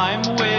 I'm with